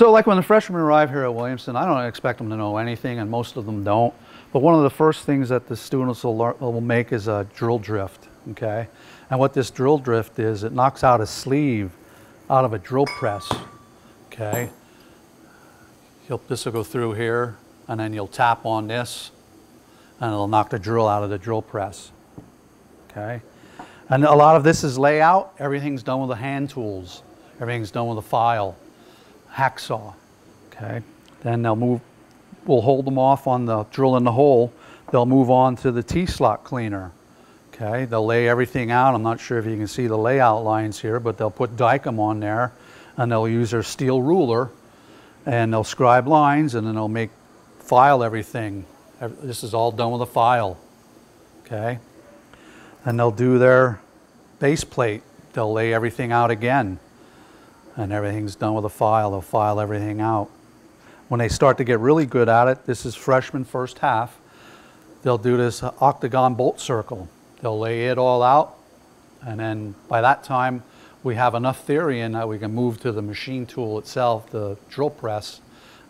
So like when the freshmen arrive here at Williamson, I don't expect them to know anything, and most of them don't. But one of the first things that the students will, learn, will make is a drill drift, okay? And what this drill drift is, it knocks out a sleeve out of a drill press, okay? You'll, this will go through here, and then you'll tap on this, and it'll knock the drill out of the drill press, okay? And a lot of this is layout. Everything's done with the hand tools. Everything's done with a file, hacksaw, okay? Then they'll move, we'll hold them off on the drill in the hole. They'll move on to the T-slot cleaner, okay? They'll lay everything out. I'm not sure if you can see the layout lines here, but they'll put Dykem on there, and they'll use their steel ruler, and they'll scribe lines, and then they'll make, file everything. This is all done with a file, okay? and they'll do their base plate. They'll lay everything out again, and everything's done with a file. They'll file everything out. When they start to get really good at it, this is freshman first half, they'll do this octagon bolt circle. They'll lay it all out, and then by that time, we have enough theory in that we can move to the machine tool itself, the drill press,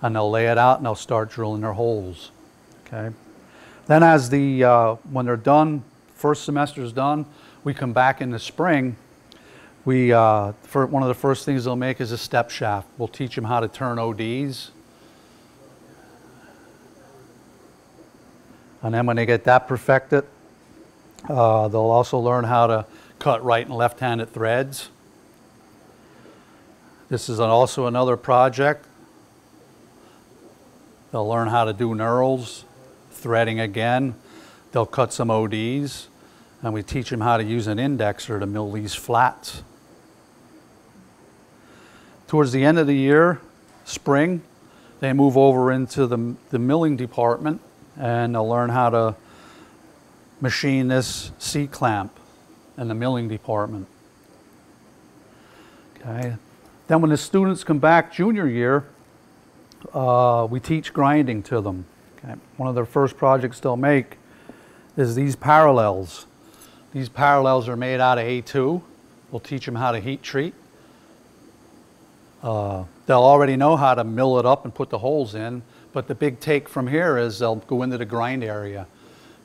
and they'll lay it out and they'll start drilling their holes. Okay. Then as the, uh, when they're done first semester is done, we come back in the spring. We, uh, for one of the first things they'll make is a step shaft. We'll teach them how to turn ODs. And then when they get that perfected, uh, they'll also learn how to cut right and left-handed threads. This is also another project. They'll learn how to do knurls, threading again. They'll cut some ODs and we teach them how to use an indexer to mill these flats. Towards the end of the year, spring, they move over into the, the milling department and they'll learn how to machine this C-clamp in the milling department. Okay. Then when the students come back junior year, uh, we teach grinding to them. Okay. One of their first projects they'll make is these parallels. These parallels are made out of A2. We'll teach them how to heat treat. Uh, they'll already know how to mill it up and put the holes in, but the big take from here is they'll go into the grind area.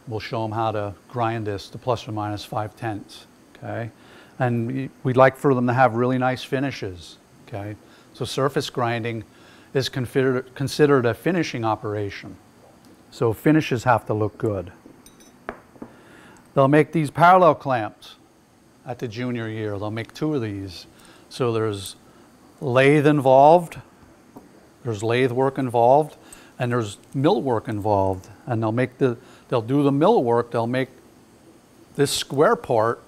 We'll show them how to grind this to plus or minus five tenths, okay? And we'd like for them to have really nice finishes, okay? So surface grinding is considered, considered a finishing operation. So finishes have to look good. They'll make these parallel clamps at the junior year. They'll make two of these. So there's lathe involved, there's lathe work involved, and there's mill work involved. And they'll make the, they'll do the mill work, they'll make this square part,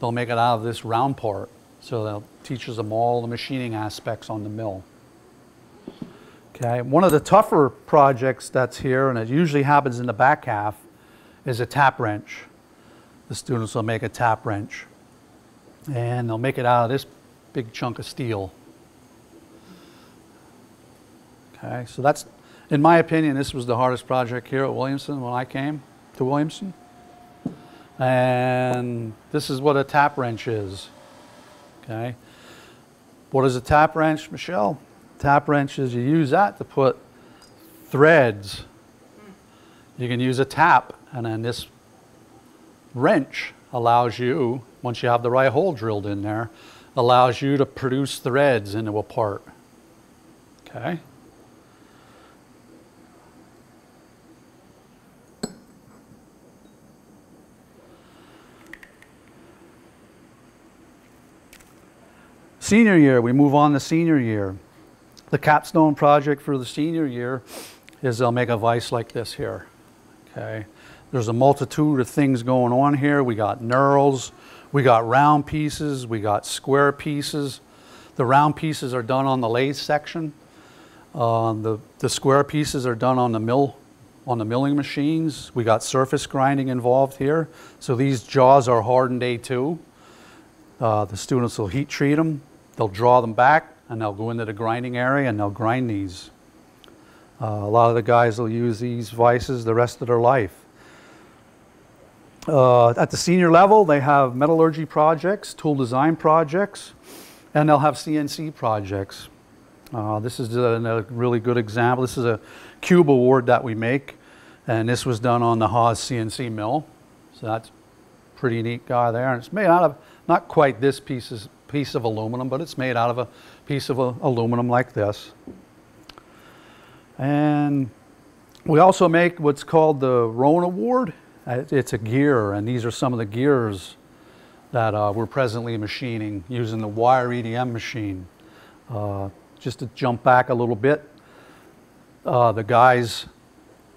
they'll make it out of this round part. So they'll teaches them all the machining aspects on the mill. Okay, one of the tougher projects that's here, and it usually happens in the back half, is a tap wrench. The students will make a tap wrench. And they'll make it out of this big chunk of steel. Okay, so that's, in my opinion, this was the hardest project here at Williamson when I came to Williamson. And this is what a tap wrench is. Okay. What is a tap wrench, Michelle? Tap wrench is you use that to put threads. You can use a tap and then this wrench allows you, once you have the right hole drilled in there, allows you to produce threads into a part. Okay? Senior year, we move on to senior year. The capstone project for the senior year is they'll make a vise like this here. Okay? There's a multitude of things going on here. We got knurls, we got round pieces, we got square pieces. The round pieces are done on the lathe section. Uh, the, the square pieces are done on the mill, on the milling machines. We got surface grinding involved here. So these jaws are hardened A2. Uh, the students will heat treat them. They'll draw them back and they'll go into the grinding area and they'll grind these. Uh, a lot of the guys will use these vices the rest of their life. Uh, at the senior level, they have metallurgy projects, tool design projects, and they'll have CNC projects. Uh, this is a, a really good example. This is a cube award that we make, and this was done on the Haas CNC mill. So that's pretty neat guy there. And it's made out of not quite this piece, is, piece of aluminum, but it's made out of a piece of a, aluminum like this. And we also make what's called the Rowan Award. Uh, It's a gear, and these are some of the gears that uh, we're presently machining using the wire EDM machine. Uh, just to jump back a little bit, uh, the guys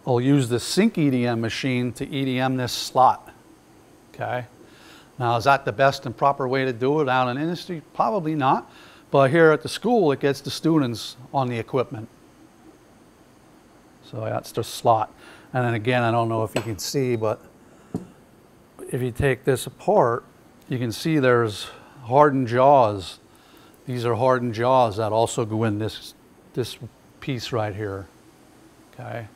will use the sink EDM machine to EDM this slot. Okay. Now, is that the best and proper way to do it out in industry? Probably not. But here at the school, it gets the students on the equipment. So that's the slot. And then again, I don't know if you can see, but if you take this apart, you can see there's hardened jaws. These are hardened jaws that also go in this, this piece right here. Okay.